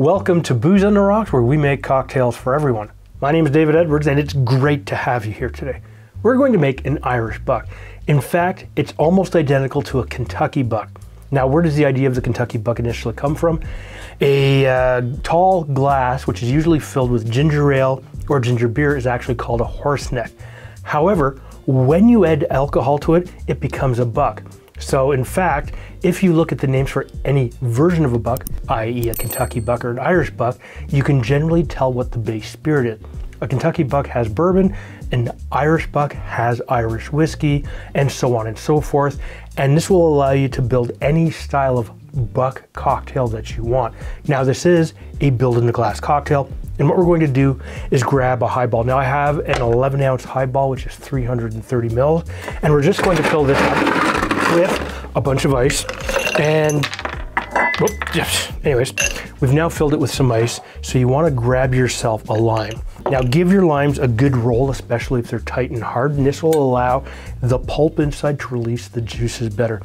Welcome to Booze on the Rocks, where we make cocktails for everyone. My name is David Edwards, and it's great to have you here today. We're going to make an Irish buck. In fact, it's almost identical to a Kentucky buck. Now, where does the idea of the Kentucky buck initially come from? A uh, tall glass, which is usually filled with ginger ale or ginger beer, is actually called a horse neck. However, when you add alcohol to it, it becomes a buck. So in fact, if you look at the names for any version of a buck, i.e. a Kentucky buck or an Irish buck, you can generally tell what the base spirit is. A Kentucky buck has bourbon, an Irish buck has Irish whiskey, and so on and so forth. And this will allow you to build any style of buck cocktail that you want. Now this is a build in the glass cocktail. And what we're going to do is grab a highball. Now I have an 11 ounce highball, which is 330 mils. And we're just going to fill this up with a bunch of ice. And, whoop, yes. anyways, we've now filled it with some ice. So you wanna grab yourself a lime. Now give your limes a good roll, especially if they're tight and hard, and this will allow the pulp inside to release the juices better.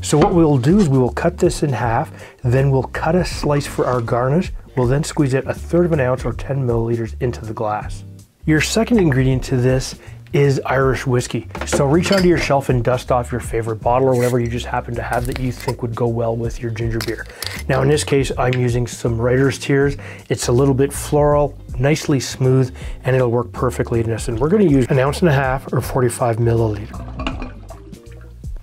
So what we'll do is we will cut this in half, then we'll cut a slice for our garnish. We'll then squeeze it a third of an ounce or 10 milliliters into the glass. Your second ingredient to this is Irish whiskey. So reach onto your shelf and dust off your favorite bottle or whatever you just happen to have that you think would go well with your ginger beer. Now in this case, I'm using some Writer's Tears. It's a little bit floral, nicely smooth, and it'll work perfectly in this. And we're gonna use an ounce and a half or 45 milliliters.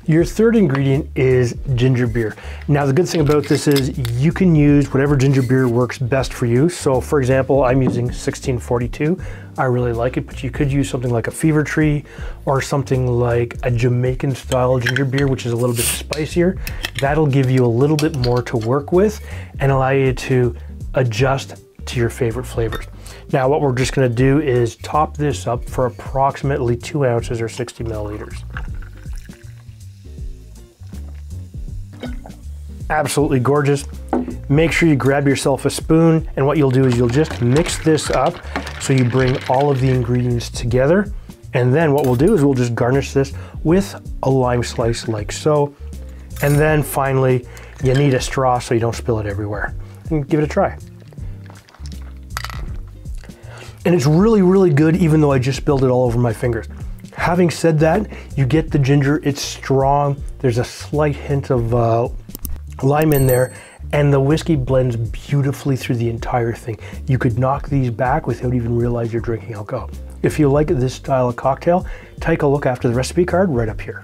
Your third ingredient is ginger beer. Now the good thing about this is you can use whatever ginger beer works best for you. So for example, I'm using 1642. I really like it, but you could use something like a Fever Tree or something like a Jamaican style ginger beer, which is a little bit spicier. That'll give you a little bit more to work with and allow you to adjust to your favorite flavors. Now what we're just gonna do is top this up for approximately two ounces or 60 milliliters. Absolutely gorgeous. Make sure you grab yourself a spoon and what you'll do is you'll just mix this up so you bring all of the ingredients together. And then what we'll do is we'll just garnish this with a lime slice like so. And then finally, you need a straw so you don't spill it everywhere. And give it a try. And it's really, really good even though I just spilled it all over my fingers. Having said that, you get the ginger, it's strong. There's a slight hint of uh, lime in there, and the whiskey blends beautifully through the entire thing. You could knock these back without even realize you're drinking alcohol. If you like this style of cocktail, take a look after the recipe card right up here.